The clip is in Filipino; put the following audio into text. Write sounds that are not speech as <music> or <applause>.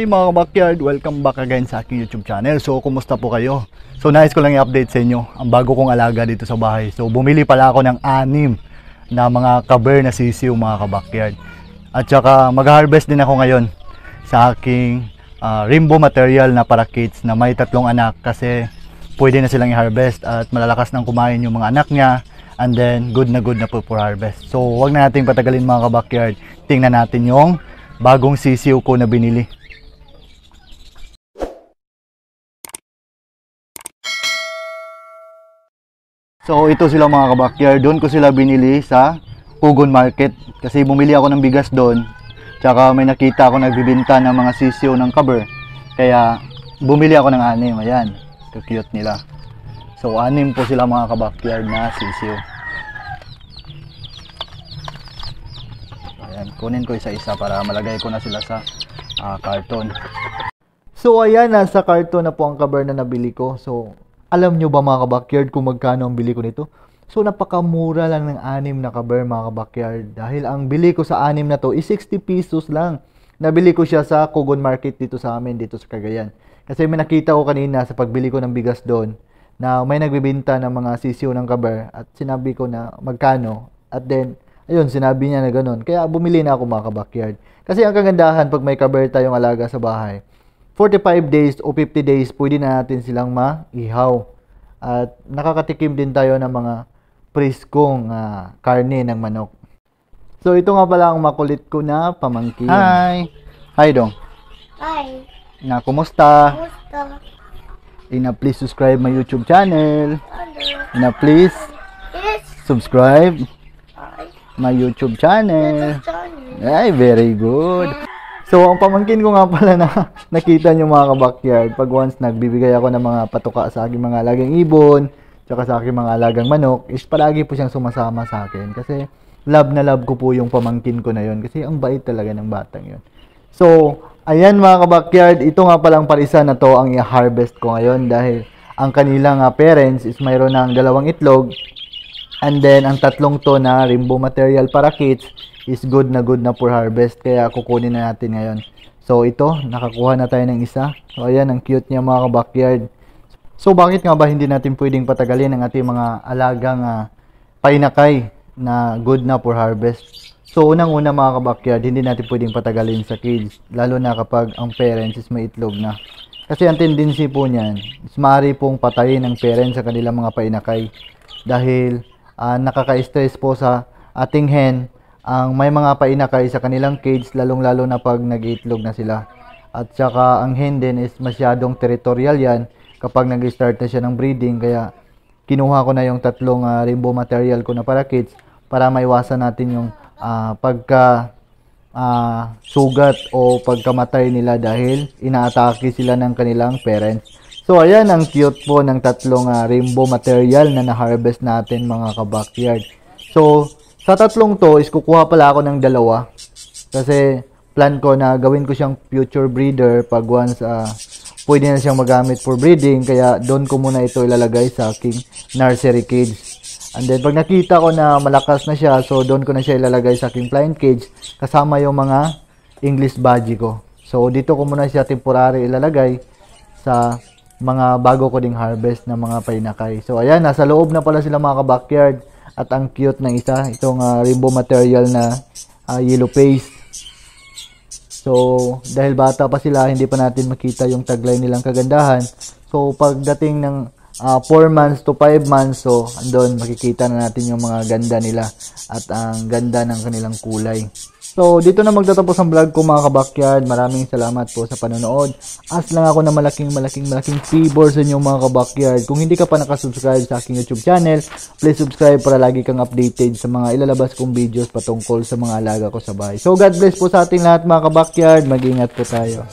Hi mga backyard, welcome back again sa aking YouTube channel. So, kumusta po kayo? So, nais ko lang i-update sa inyo ang bago kong alaga dito sa bahay. So, bumili pala ako ng anim na mga kaber na sisiw mga kabakyard. At saka mag-harvest din ako ngayon sa aking ah, rainbow material na parakeets na may tatlong anak kasi pwede na silang i-harvest at malalakas nang kumain yung mga anak niya and then good na good na po for harvest. So, wag na nating patagalin mga kabakyard. Tingnan natin yung bagong sisiw ko na binili. So ito sila mga kabakyard, doon ko sila binili sa Pugon Market kasi bumili ako ng bigas doon. Tsaka may nakita ako nagbibenta ng mga sisiyo ng cover. Kaya bumili ako ng anim, ayan. Cute nila. So anim po sila mga kabakyard na sisiyo. Ayan, kunin ko isa-isa para malagay ko na sila sa ah, karton. So ayan, nasa karton na po ang cover na nabili ko. So alam nyo ba mga kabakyard kung magkano ang bili ko nito? So napakamura lang ng anim na cover mga kabakyard. Dahil ang bili ko sa anim na to is 60 pesos lang. Nabili ko siya sa Kogon Market dito sa amin, dito sa Cagayan. Kasi may nakita ko kanina sa pagbili ko ng bigas doon na may nagbibenta ng mga sisiyo ng cover at sinabi ko na magkano. At then, ayun, sinabi niya na ganun. Kaya bumili na ako mga kabakyard. Kasi ang kagandahan pag may cover tayong alaga sa bahay, 45 days o 50 days, pwede na natin silang maihaw. At nakakatikim din tayo ng mga priskong ah, karne ng manok. So ito nga pala ang makulit ko na pamangkin. Hi! Hi dong. Hi, Na, kumusta? kumusta? Ina, please subscribe my YouTube channel. Ano? Ina, please Yes, subscribe hi. my YouTube channel. Johnny. Ay, very good. So, ang pamangkin ko nga pala na <laughs> nakita nyo mga kabakyard, pag once nagbibigay ako ng mga patuka sa aking mga alagang ibon, tsaka sa aking mga alagang manok, is palagi po siyang sumasama sa akin. Kasi love na love ko po yung pamangkin ko na yon Kasi ang bait talaga ng batang yon So, ayan mga kabakyard, ito nga palang parisa na to ang i-harvest ko ngayon dahil ang kanilang ah, parents is mayroon ng dalawang itlog And then, ang tatlong to na rainbow material parakeets is good na good na for harvest. Kaya kukunin na natin ngayon. So, ito, nakakuha na tayo ng isa. So, ayan, ang cute niya mga backyard. So, bakit nga ba hindi natin pwedeng patagalin ang ating mga alagang ah, painakay na good na for harvest? So, unang-una mga kabakyard, hindi natin pwedeng patagalin sa cage. Lalo na kapag ang parents is may itlog na. Kasi ang tendency po niyan, is maaari pong patayin ng parents sa kanilang mga painakay. Dahil ah, nakaka-stress po sa ating hen ang may mga painakay sa kanilang cage lalong-lalo na pag nag-iitlog na sila. At saka ang hen din is masyadong territorial yan kapag nag-start na siya ng breeding kaya kinuha ko na yung tatlong ah, rainbow material ko na parakeets para maiwasan natin yung ah, pagka ah, sugat o pagkamatay nila dahil inaatake sila ng kanilang parents. So ayan ang cute po ng tatlong ah, rainbow material na na-harvest natin mga ka-backyard. So sa tatlong to is kukuha pala ako ng dalawa kasi plan ko na gawin ko siyang future breeder pag once ah, pwede na siyang magamit for breeding kaya doon ko muna ito ilalagay sa aking nursery cage. And then pag nakita ko na malakas na siya so doon ko na siya ilalagay sa aking blind cage kasama yung mga English budgie ko. So dito ko muna siya temporary ilalagay sa mga bago ko ding harvest na mga painakay. So ayan, nasa loob na pala sila mga ka-backyard at ang cute ng isa, itong ah, rainbow material na ah, yellow paste. So dahil bata pa sila, hindi pa natin makita yung taglay nilang kagandahan. So pagdating ng 4 months to 5 months, so andun makikita na natin yung mga ganda nila at ang ganda ng kanilang kulay. So, dito na magtatapos ang vlog ko mga kabakyard. Maraming salamat po sa panonood. As lang ako na malaking malaking malaking favor sa inyo mga kabakyard. Kung hindi ka pa nakasubscribe sa aking YouTube channel, please subscribe para lagi kang updated sa mga ilalabas kong videos patungkol sa mga alaga ko sa bahay. So, God bless po sa ating lahat mga kabakyard. Mag-ingat po tayo.